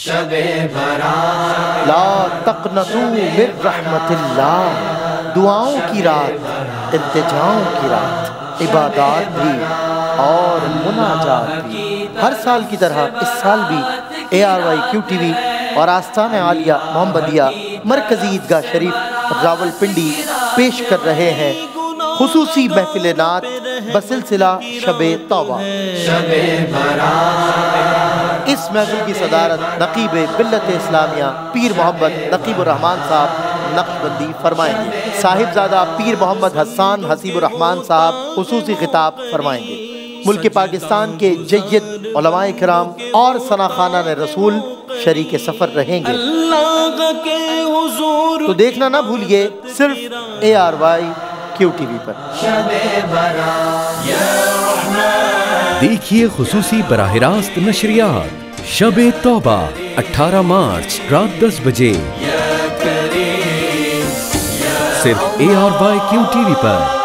शबे बरात ला तकनतू मिर रहमतिल्लाह। दुआओं की रात इंतजाओं की रात इबादत भी और मुनाजात भी। हर साल की तरह इस साल भी A R Y Q T V और आस्थान आलिया मोहम्मदिया मरकजी ईदगाह शरीफ रावलपिंडी पेश कर रहे हैं। खसूसी महफिल नात बसिलसिला शब तौबा। शबे महफिल की सदारत नकीब बिल्लत इस्लामिया पीर मोहम्मद नकीब रहमान साहब नक्शबंदी फरमाएँगे। साहिबजादा पीर मोहम्मद हसान हसीब रहमान साहब खसूसी खिताब फरमाएँगे। मुल्क पाकिस्तान के जयद उलमाए कराम और सना खाना ने रसूल शरीक सफ़र रहेंगे। तो देखना ना भूलिए सिर्फ़ A R Y Q T V पर। देखिए खसूसी बराह रास्त नशरियात। शब तौबा 18 मार्च रात 10 बजे। सिर्फ़ A R Y Q TV पर।